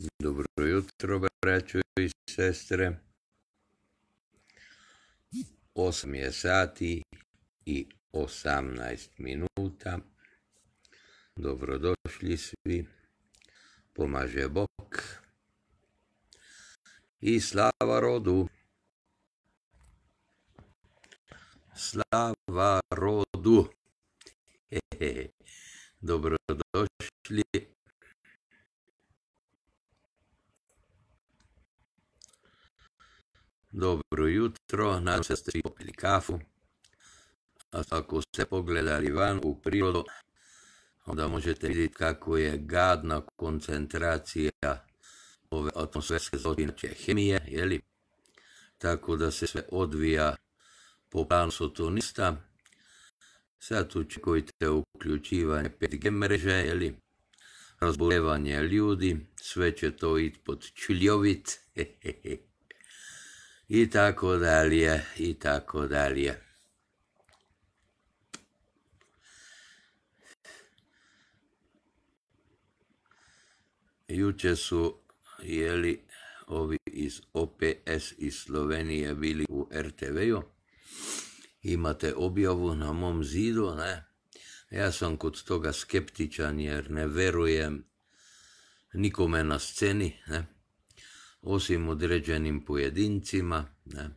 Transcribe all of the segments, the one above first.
Dobro jutro, braćo i sestre. Osam je sati i osamnaest minuta. Dobrodošli svi. Pomaže Bog. I slava rodu. Slava rodu. Dobrodošli. Da ste svi popili kafu. A ako ste pogledali van u prirodu, onda možete vidjeti kako je gadna koncentracija ove atmosferske zločinače hemije, jeli? Tako da se sve odvija po planu sotonista. Sad tu čekujte uključivanje 5G mreže, jeli? Razbolevanje ljudi, sve će to iti pod čuljovit. i tako dalje, i tako dalje. Juče su jeli ovi iz OPS iz Slovenije bili u RTV-u. Imate objavu na mom zidu, ne? Ja sam kod toga skeptičan jer ne verujem nikome na sceni, ne? Osim određenim pojedincima, ne?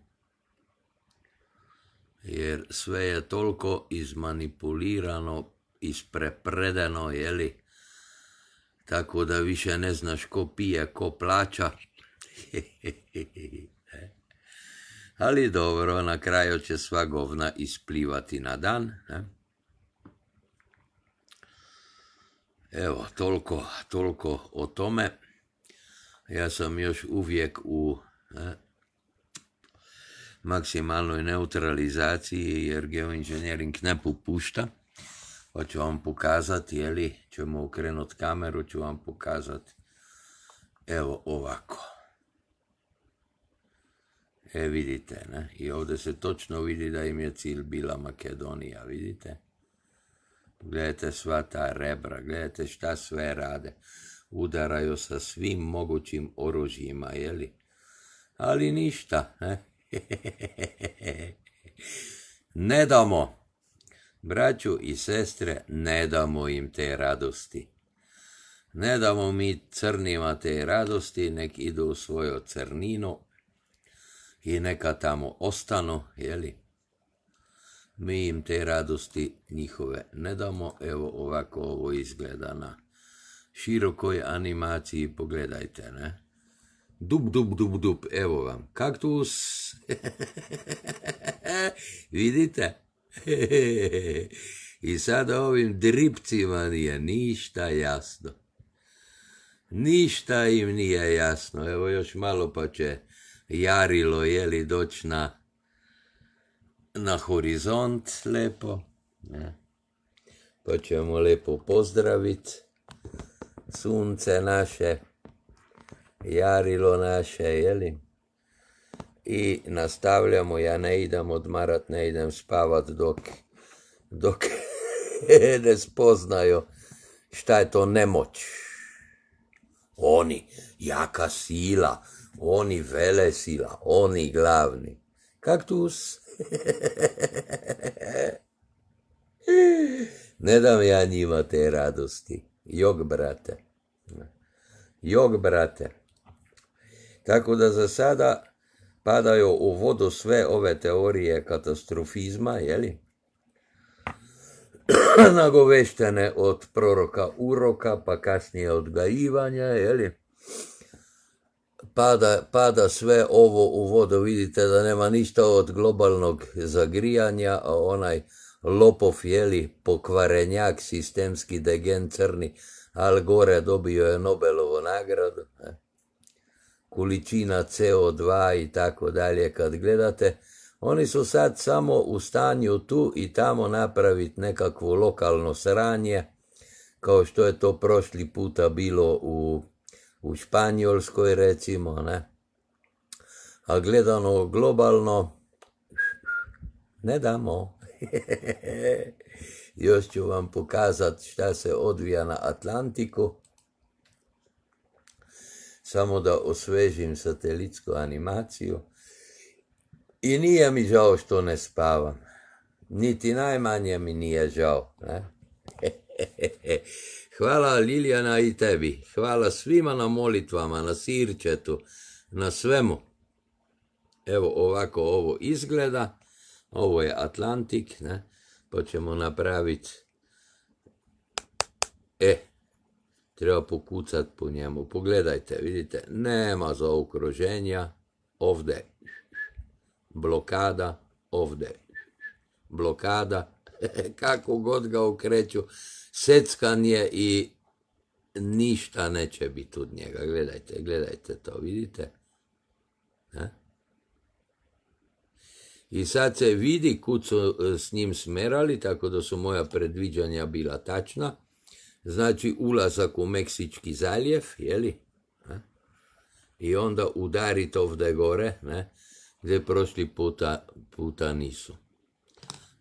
jer sve je toliko izmanipulirano, isprepredeno, jeli, tako da više ne znaš ko pije, ko plaća. Ali dobro, na kraju će sva govna isplivati na dan. Ne? Evo, toliko, toliko o tome. Ja sam još uvijek u maksimalnoj neutralizaciji jer geoinženjering ne popušta. Pa ću vam pokazati, jeli, ćemo okrenuti kameru, ću vam pokazati. Evo ovako. E vidite, ne? I ovdje se točno vidi da im je cilj bila Makedonija, vidite? Gledajte sva ta rebra, gledajte šta sve rade udaraju sa svim mogućim oružjima, jeli? Ali ništa, ne? damo. Braću i sestre, ne damo im te radosti. Ne damo mi crnima te radosti, nek idu u svoju crninu i neka tamo ostanu, jeli? Mi im te radosti njihove ne damo, evo ovako ovo izgleda na širokoj animaciji, pogledajte, ne? Dub, dub, dub, dub, evo vam, kaktus, vidite? I sada ovim dripcima nije ništa jasno. Ništa im nije jasno, evo još malo pa će jarilo, jeli, doći na, na horizont, lepo, ne? Pa ćemo lepo pozdraviti sunce naše, jarilo naše, jeli? I nastavljamo, ja ne idem odmarat, ne idem spavat dok, dok ne spoznaju šta je to nemoć. Oni, jaka sila, oni vele sila, oni glavni. Kaktus. ne dam ja njima te radosti. Jog, brate. Jog, brate. Tako da za sada padaju u vodu sve ove teorije katastrofizma, jeli? Nagoveštene od proroka uroka, pa kasnije odgajivanja, jeli? Pada, pada sve ovo u vodu, vidite da nema ništa od globalnog zagrijanja, a onaj lopov, jeli, pokvarenjak, sistemski degen crni, Al Gore dobio je Nobelovu nagradu, ne? količina CO2 i tako dalje, kad gledate, oni su sad samo u stanju tu i tamo napraviti nekakvo lokalno sranje, kao što je to prošli puta bilo u, u Španjolskoj, recimo, ne? A gledano globalno, ne damo. Još ću vam pokazati šta se odvija na Atlantiku. samo da osvežim satelitsku animaciju. I nije mi žao što ne spavam. Niti najmanje mi nije žao. Ne? Hvala Liljana i tebi. Hvala svima na molitvama, na sirčetu, na svemu. Evo ovako ovo izgleda. Ovo je Atlantik, ne? Pa ćemo napraviti. E, treba pokucat po njemu. Pogledajte, vidite, nema zaokruženja. Ovdje blokada, ovdje blokada, kako god ga okreću, seckan je i ništa neće biti od njega. Gledajte, gledajte to, vidite? I sad se vidi kud su e, s njim smerali, tako da su moja predviđanja bila tačna. Znači ulazak u Meksički zaljev, jeli? I onda udarit ovdje gore, ne? gdje prošli puta, puta nisu.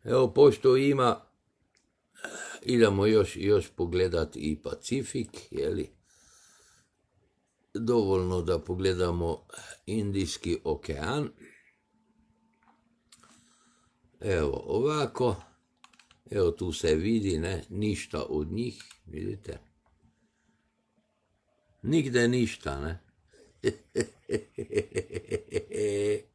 Evo, pošto ima, idemo još, još pogledati i Pacifik, jeli? Dovoljno da pogledamo Indijski okean. Evo ovako, evo tu se vidi, ne, ništa od njih, vidite. Nigde ništa, ne.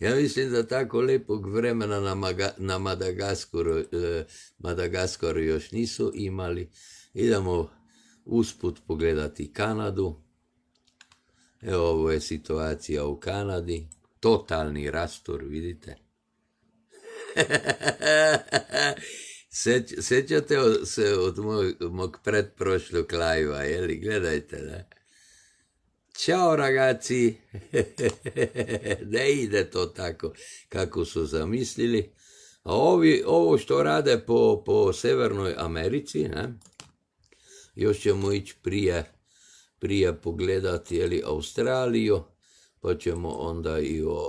Ja mislim da tako lepog vremena na, na Madagaskoru, eh, Madagaskoru još nisu imali. Idemo usput pogledati Kanadu. Evo ovo je situacija u Kanadi. Totalni rastor, vidite. Sećate se od mog, mog predprošlog lajva, jeli? Gledajte, da. Ćao ragazzi, ne ide to tako kako su zamislili. A ovi, ovo što rade po, po Severnoj Americi, ne? još ćemo ići prije, prije pogledati jeli, Australiju, pa ćemo onda i o,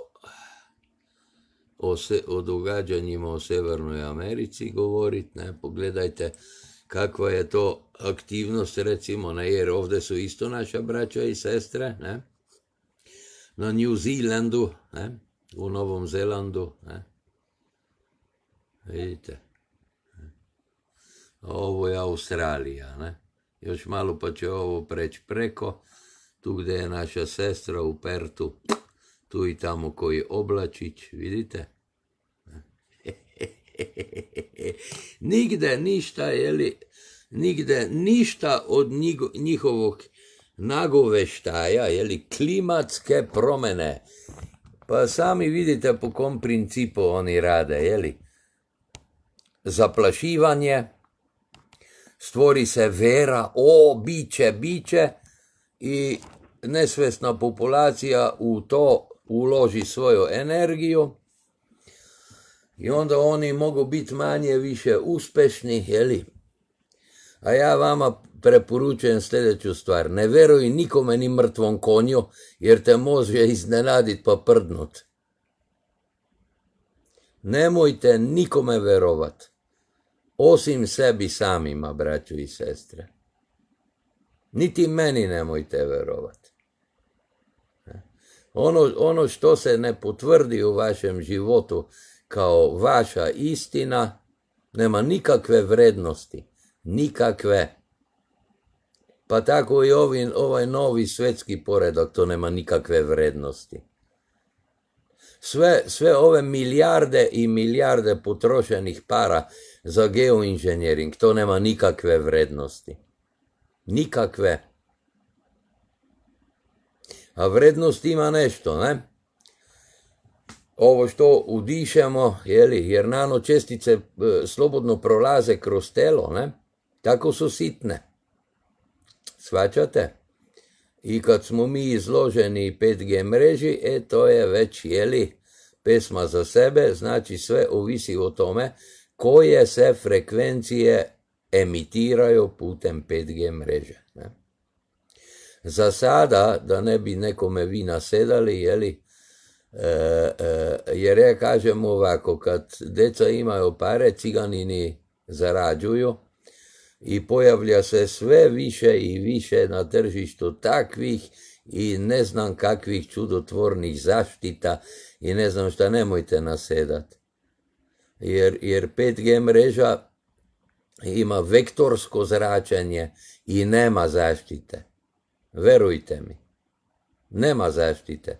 o, se, o događanjima u Severnoj Americi govoriti. Ne? Pogledajte kakva je to aktivnost recimo, ne, jer ovdje su isto naša braća i sestre, ne, na New Zealandu, ne, u Novom Zelandu, ne, vidite, ovo je Australija, ne, još malo pa će ovo preći preko, tu gdje je naša sestra u Pertu, tu i tamo koji oblačić, vidite, Nigde ništa, jeli, nigde ništa od njihovog nagoveštaja, jeli, klimatske promjene. Pa sami vidite po kom principu oni rade, jeli. Zaplašivanje, stvori se vera, o, biće, biće, i nesvesna populacija u to uloži svoju energiju, i onda oni mogu biti manje više uspešni, jeli? A ja vama preporučujem sljedeću stvar. Ne veruj nikome ni mrtvom konju, jer te može iznenadit pa prdnut. Nemojte nikome verovat. Osim sebi samima, braću i sestre. Niti meni nemojte verovat. Ono, ono što se ne potvrdi u vašem životu, kao vaša istina nema nikakve vrednosti, nikakve. Pa tako i ovaj novi svetski poredak, to nema nikakve vrednosti. Sve, sve ove milijarde i milijarde potrošenih para za geoinženjering, to nema nikakve vrednosti. Nikakve. A vrednost ima nešto, ne? ovo što udišemo, jeli, jer nano čestice slobodno prolaze kroz telo, ne? tako su sitne. Svačate? I kad smo mi izloženi 5G mreži, e to je već, jeli, pesma za sebe, znači sve ovisi o tome koje se frekvencije emitiraju putem 5G mreže. Ne? Za sada, da ne bi nekome vi nasedali, jeli, E, e, jer ja kažem ovako, kad deca imaju pare, ciganini zarađuju, i pojavlja se sve više i više na tržištu takvih i ne znam kakvih čudotvornih zaštita i ne znam šta, nemojte nasedat. Jer, jer 5G mreža ima vektorsko zračenje i nema zaštite. Verujte mi. Nema zaštite.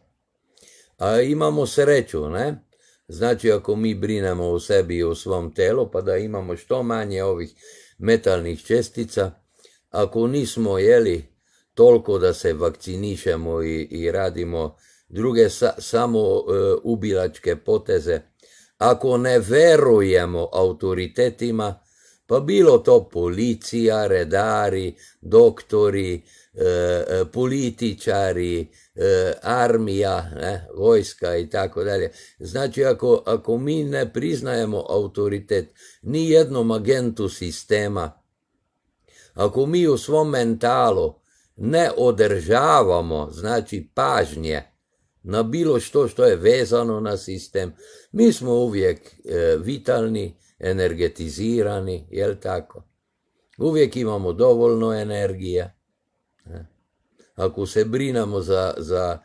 A imamo sreću, ne? Znači ako mi brinemo o sebi i o svom telu, pa da imamo što manje ovih metalnih čestica, ako nismo jeli toliko da se vakcinišemo i, i radimo druge sa, samo e, ubilačke poteze, ako ne verujemo autoritetima, pa bilo to policija, redari, doktori, e, e, političari, e, armija, ne, vojska i tako dalje. Znači, ako, ako mi ne priznajemo autoritet ni jednom agentu sistema, ako mi u svom mentalu ne održavamo, znači, pažnje na bilo što što je vezano na sistem, mi smo uvijek vitalni, energetizirani, jel tako? Uvijek imamo dovoljno energije. Ako se brinamo za, za,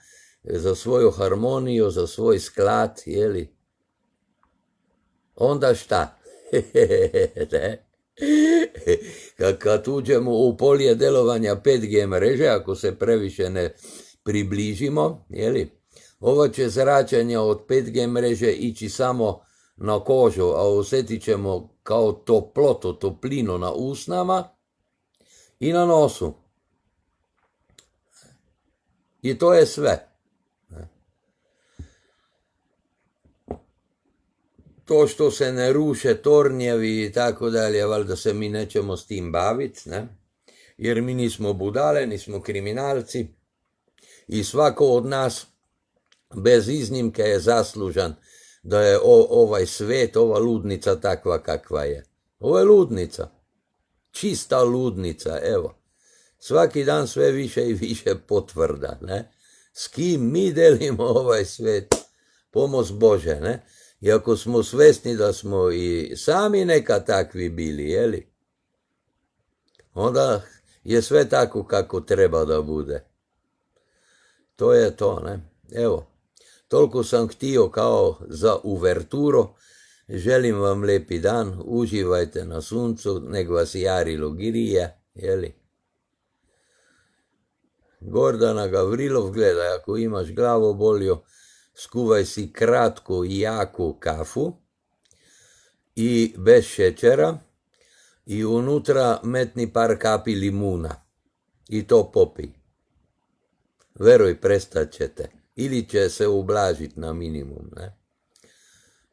za svoju harmoniju, za svoj sklad, jeli? Onda šta? Kad uđemo u polje delovanja 5G mreže, ako se previše ne približimo, jeli? Ovo će zračenje od 5G mreže ići samo na kožu, a osjetit ćemo kao toploto, toplinu na usnama i na nosu. I to je sve. To što se ne ruše tornjevi i tako dalje, valjda se mi nećemo s tim baviti, ne? jer mi nismo budale, nismo kriminalci i svako od nas bez iznimke je zaslužan da je ovaj svet, ova ludnica takva kakva je. Ovo je ludnica. Čista ludnica, evo. Svaki dan sve više i više potvrda, ne? S kim mi delimo ovaj svet? Pomoć Bože, ne? Ako smo svesni da smo i sami neka takvi bili, jeli? Onda je sve tako kako treba da bude. To je to, ne? Evo, Toliko sam htio kao za uverturo. Želim vam lijepi dan, uživajte na suncu, nek vas jarilo girije, jeli? Gordana Gavrilov, gledaj, ako imaš glavobolju, skuvaj si kratku i jaku kafu i bez šećera i unutra metni par kapi limuna i to popij. Veruj, prestat ćete ili će se ublažiti na minimum. Ne?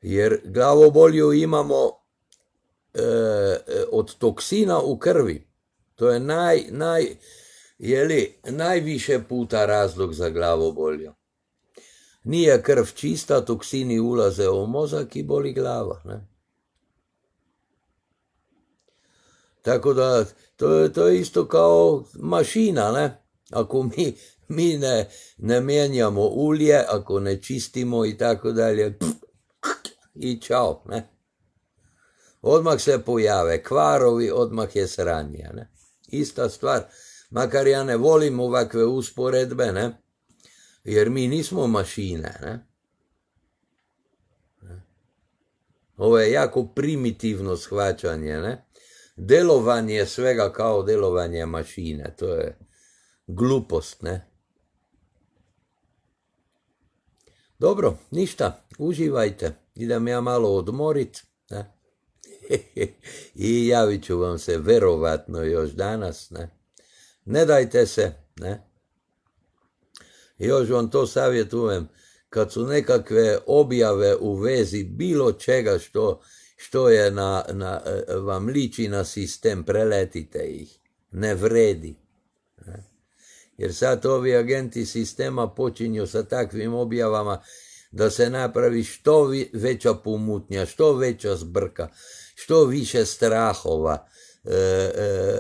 Jer glavobolju imamo e, od toksina u krvi. To je naj, naj, jeli, najviše puta razlog za glavobolju. Nije krv čista, toksini ulaze u mozak i boli glava. Ne? Tako da, to, to je isto kao mašina, ne? Ako mi mi ne, ne mijenjamo ulje, ako ne čistimo i tako dalje, i čao, ne. Odmah se pojave kvarovi, odmah je sranje, ne. Ista stvar, makar ja ne volim ovakve usporedbe, ne, jer mi nismo mašine, ne. Ovo je jako primitivno shvaćanje, ne. Delovanje svega kao delovanje mašine, to je glupost, ne. Dobro, ništa, uživajte. Idem ja malo odmorit. Ne? I javit ću vam se verovatno još danas. Ne, ne dajte se. Ne? Još vam to savjetujem. Kad su nekakve objave u vezi bilo čega što, što je na, na, vam liči na sistem, preletite ih. Ne vredi. Ne? jer sad ovi agenti sistema počinju sa takvim objavama da se napravi što veća pomutnja, što veća zbrka, što više strahova, e, e, e,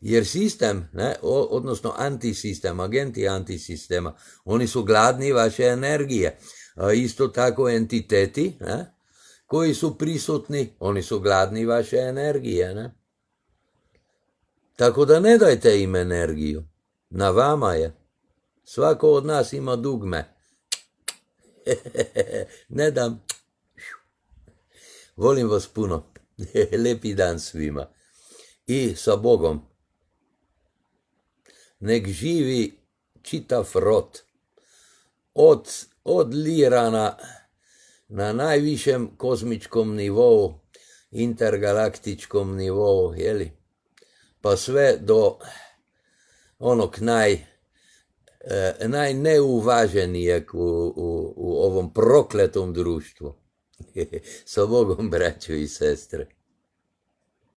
jer sistem, ne, odnosno antisistem, agenti antisistema, oni su gladni vaše energije, isto tako entiteti koji su prisutni, oni su gladni vaše energije. Ne? Tako da ne dajte im energiju. Na vama je. Svako od nas ima dugme. ne dam. Volim vas puno. Lepi dan svima. I sa Bogom. Nek živi čitav rod. Od, od lirana na najvišem kozmičkom nivou, intergalaktičkom nivou, jeli? pa sve do onog naj, e, najneuvaženijeg u, u, u ovom prokletom društvu. Sa Bogom, braćo i sestre.